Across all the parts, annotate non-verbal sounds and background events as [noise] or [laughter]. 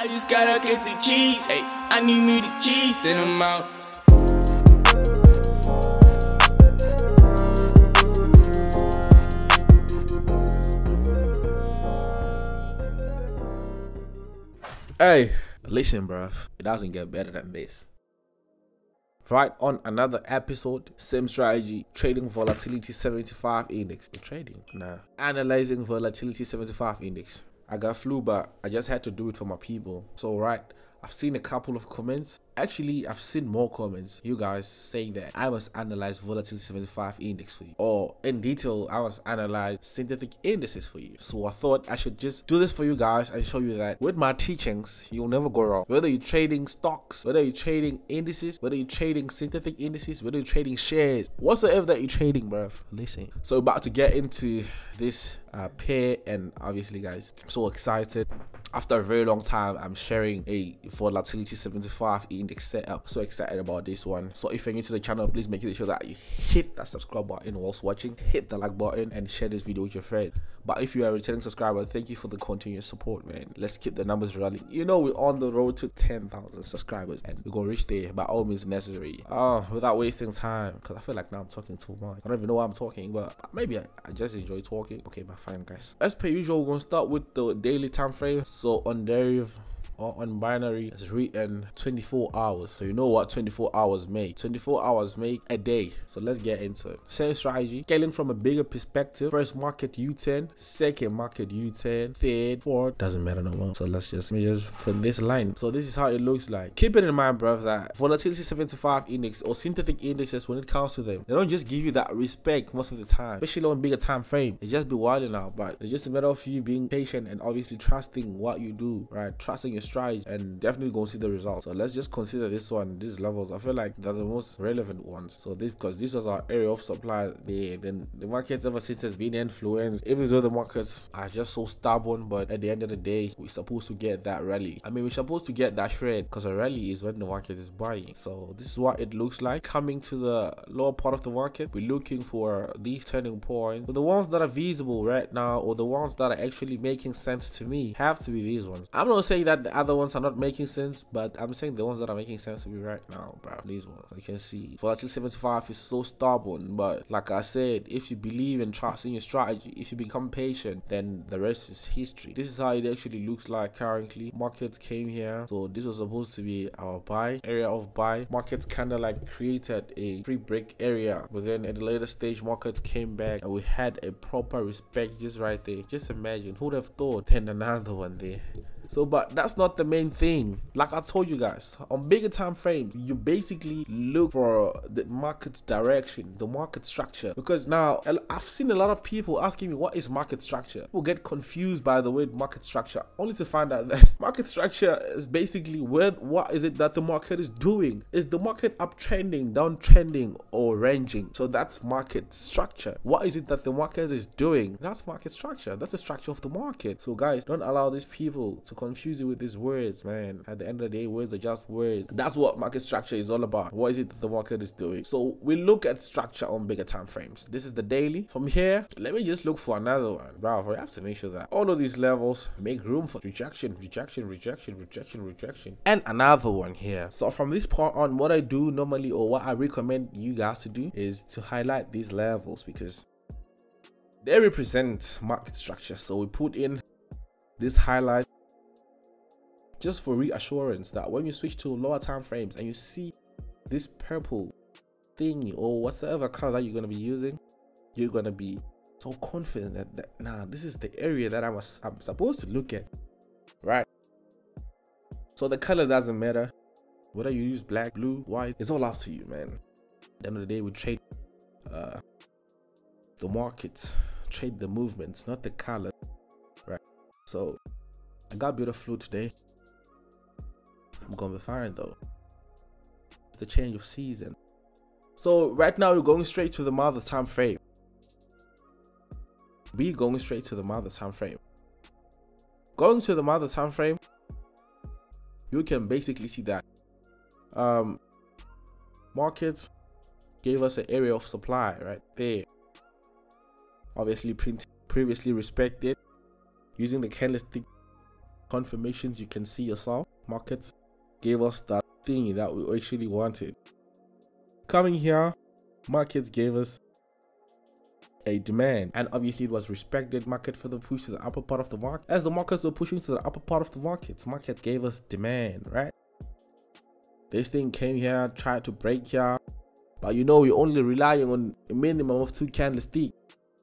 I just gotta get the cheese, hey. I need me the cheese, then I'm out. Hey, listen, bruv. It doesn't get better than this. Right on another episode, same strategy, trading volatility 75 index. trading? Nah. Analyzing volatility 75 index. I got flu, but I just had to do it for my people. So, right, I've seen a couple of comments. Actually, I've seen more comments. You guys saying that I must analyze volatility 75 index for you. Or in detail, I must analyze synthetic indices for you. So I thought I should just do this for you guys and show you that with my teachings, you'll never go wrong. Whether you're trading stocks, whether you're trading indices, whether you're trading synthetic indices, whether you're trading shares, whatsoever that you're trading, bruv, listen. So about to get into this uh, pair and obviously guys, I'm so excited. After a very long time i'm sharing a volatility 75 index setup. So excited about this one. So if you're new to the channel please make sure that you hit that subscribe button whilst watching. Hit the like button and share this video with your friends. But if you are a returning subscriber thank you for the continuous support man. Let's keep the numbers running you know we're on the road to 10,000 subscribers and we're gonna reach there by all means necessary. Oh without wasting time because i feel like now i'm talking too much. I don't even know why i'm talking but maybe I, I just enjoy talking. Okay but fine guys. As per usual we're gonna start with the daily time frame. So on deriv or on binary is written 24 hours. So you know what 24 hours make? 24 hours make a day. So let's get into it. Same strategy. Scaling from a bigger perspective. First market u10 second market u10 third fourth. Doesn't matter no more. So let's just let me just for this line. So this is how it looks like. Keep it in mind bro that volatility 75 index or synthetic indices when it comes to them they don't just give you that respect most of the time especially on bigger time frame. It just be wilding out but it's just a matter of you being patient and obviously trusting what you do right? Trusting your and definitely gonna see the results. So let's just consider this one, these levels. I feel like they're the most relevant ones. So this because this was our area of supply there. Then the markets ever since has been influenced, even though the markets are just so stubborn, but at the end of the day, we're supposed to get that rally. I mean, we're supposed to get that shred because a rally is when the market is buying. So this is what it looks like coming to the lower part of the market. We're looking for these turning points. The ones that are visible right now, or the ones that are actually making sense to me, have to be these ones. I'm not saying that other ones are not making sense, but I'm saying the ones that are making sense to me right now, bro. These ones, you can see. Volatility 75 is so stubborn, but like I said, if you believe and trust in your strategy, if you become patient, then the rest is history. This is how it actually looks like currently. Markets came here, so this was supposed to be our buy area of buy. Markets kind of like created a free break area, but then at the later stage, markets came back and we had a proper respect just right there. Just imagine, who'd have thought? Then another one there. So, but that's not the main thing. Like I told you guys, on bigger time frames, you basically look for the market direction, the market structure. Because now I've seen a lot of people asking me what is market structure. People get confused by the word market structure, only to find out that [laughs] market structure is basically where what is it that the market is doing? Is the market uptrending, downtrending, or ranging? So that's market structure. What is it that the market is doing? That's market structure. That's the structure of the market. So guys, don't allow these people to confuse you with these words, man. At the end of the day, words are just words. That's what market structure is all about. What is it that the market is doing? So we look at structure on bigger time frames. This is the daily. From here, let me just look for another one. Bravo, I have to make sure that all of these levels make room for rejection, rejection, rejection, rejection, rejection, and another one here. So from this point on, what I do normally or what I recommend you guys to do is to highlight these levels because they represent market structure. So we put in this highlight just for reassurance that when you switch to lower time frames and you see this purple thing or whatsoever color that you're going to be using you're going to be so confident that, that nah this is the area that I was I'm supposed to look at right? So the color doesn't matter. Whether you use black blue white it's all up to you man. At the end of the day we trade uh the markets trade the movements not the color right? So I got beautiful flu today I'm gonna be fine though. The change of season. So right now we're going straight to the mother time frame. We going straight to the mother time frame. Going to the mother time frame, you can basically see that um markets gave us an area of supply right there. Obviously previously respected using the candlestick confirmations you can see yourself. Markets gave us that thing that we actually wanted. Coming here, markets gave us a demand and obviously it was respected market for the push to the upper part of the market. As the markets were pushing to the upper part of the markets market gave us demand right? This thing came here tried to break here but you know we're only relying on a minimum of two candlesticks.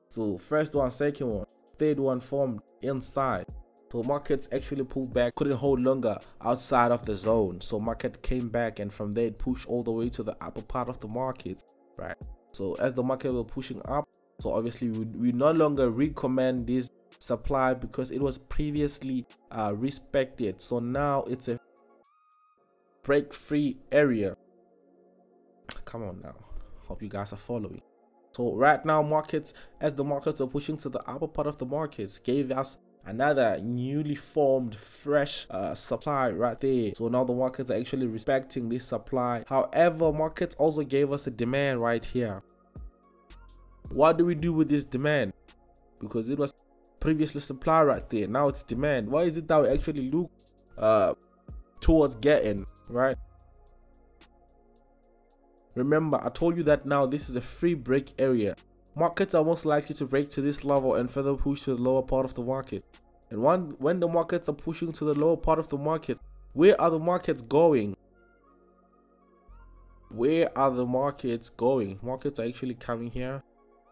So first one second one third one formed inside so markets actually pulled back couldn't hold longer outside of the zone. So market came back and from there it pushed all the way to the upper part of the market right? So as the market was pushing up so obviously we, we no longer recommend this supply because it was previously uh, respected. So now it's a break free area. Come on now. Hope you guys are following. So right now markets as the markets are pushing to the upper part of the markets gave us another newly formed fresh uh, supply right there so now the markets are actually respecting this supply however markets also gave us a demand right here what do we do with this demand? Because it was previously supply right there. Now it's demand. Why is it that we actually look uh, towards getting, right? Remember, I told you that now this is a free break area. Markets are most likely to break to this level and further push to the lower part of the market. And one, when the markets are pushing to the lower part of the market, where are the markets going? Where are the markets going? Markets are actually coming here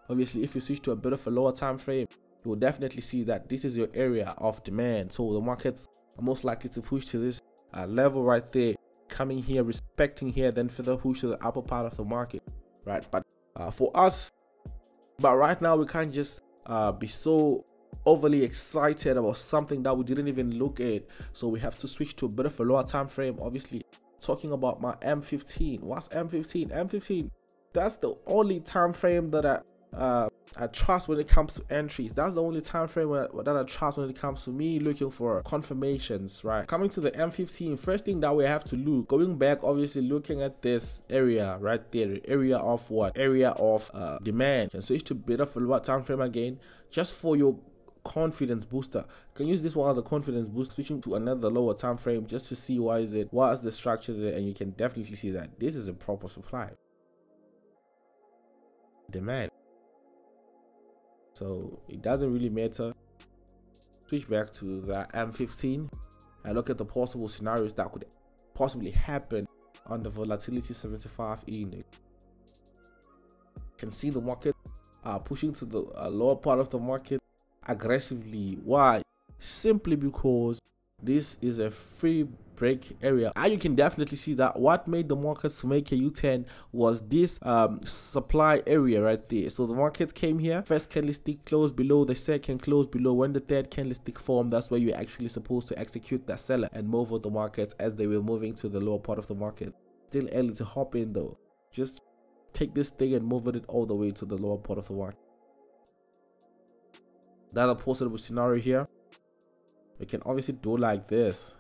obviously if you switch to a bit of a lower time frame you will definitely see that this is your area of demand so the markets are most likely to push to this uh, level right there coming here respecting here then further push to the upper part of the market right but uh, for us but right now we can't just uh, be so overly excited about something that we didn't even look at. So we have to switch to a bit of a lower time frame. Obviously talking about my m15 what's m15 m15 that's the only time frame that i uh, I trust when it comes to entries. That's the only time frame that I trust when it comes to me looking for confirmations, right? Coming to the M15, first thing that we have to look, going back, obviously looking at this area right there, area of what? Area of uh, demand. Can switch to bit of a time frame again, just for your confidence booster can use this one as a confidence boost switching to another lower time frame just to see why is it what is the structure there and you can definitely see that this is a proper supply demand so it doesn't really matter. Switch back to the M15 and look at the possible scenarios that could possibly happen on the volatility 75 index. You can see the market uh, pushing to the uh, lower part of the market aggressively. Why? Simply because this is a free break area. And you can definitely see that what made the markets make a u-turn was this um, supply area right there. So the markets came here. First candlestick closed below the second closed below when the third candlestick formed that's where you're actually supposed to execute that seller and move the markets as they were moving to the lower part of the market. Still early to hop in though. Just take this thing and move it all the way to the lower part of the market. That's a possible scenario here we can obviously do like this.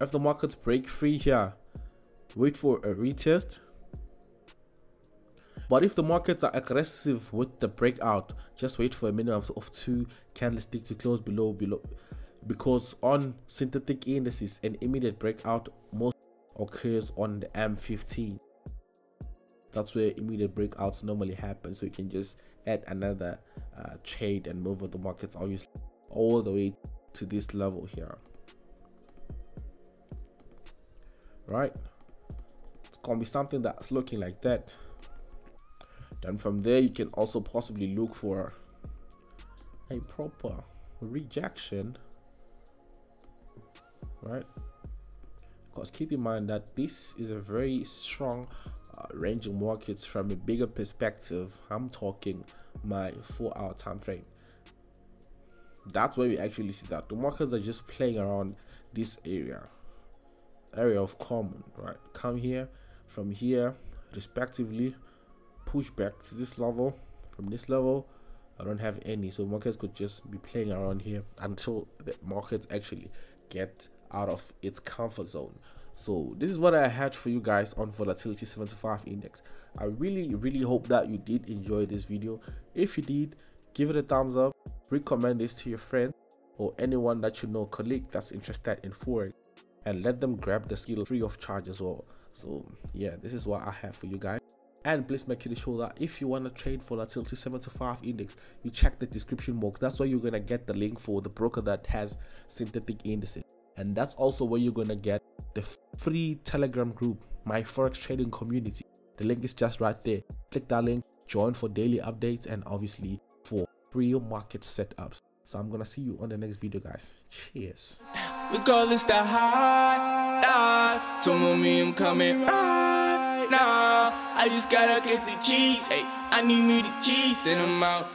If the markets break free here wait for a retest. But if the markets are aggressive with the breakout just wait for a minimum of two candlestick to close below below because on synthetic indices an immediate breakout most occurs on the m15 that's where immediate breakouts normally happen. So you can just add another uh, trade and move the markets obviously all the way to this level here. Right? It's gonna be something that's looking like that. Then from there you can also possibly look for a proper rejection. Right? Because keep in mind that this is a very strong uh, range of markets from a bigger perspective. I'm talking my four hour time frame that's where we actually see that the markets are just playing around this area. Area of common right? Come here from here respectively push back to this level from this level I don't have any. So markets could just be playing around here until the markets actually get out of its comfort zone. So this is what I had for you guys on volatility 75 index. I really really hope that you did enjoy this video. If you did give it a thumbs up recommend this to your friends or anyone that you know, colleague that's interested in Forex, and let them grab the skill free of charge as well. So yeah, this is what I have for you guys. And please make sure that if you want to trade volatility 75 index, you check the description box. That's where you're gonna get the link for the broker that has synthetic indices. And that's also where you're gonna get the free Telegram group, my Forex trading community. The link is just right there. Click that link, join for daily updates, and obviously free market setups. So I'm gonna see you on the next video, guys. Cheers. We call this the high me I'm coming right now. I just gotta get the cheese. Hey, I need me the cheese, then I'm out.